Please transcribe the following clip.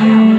Wow.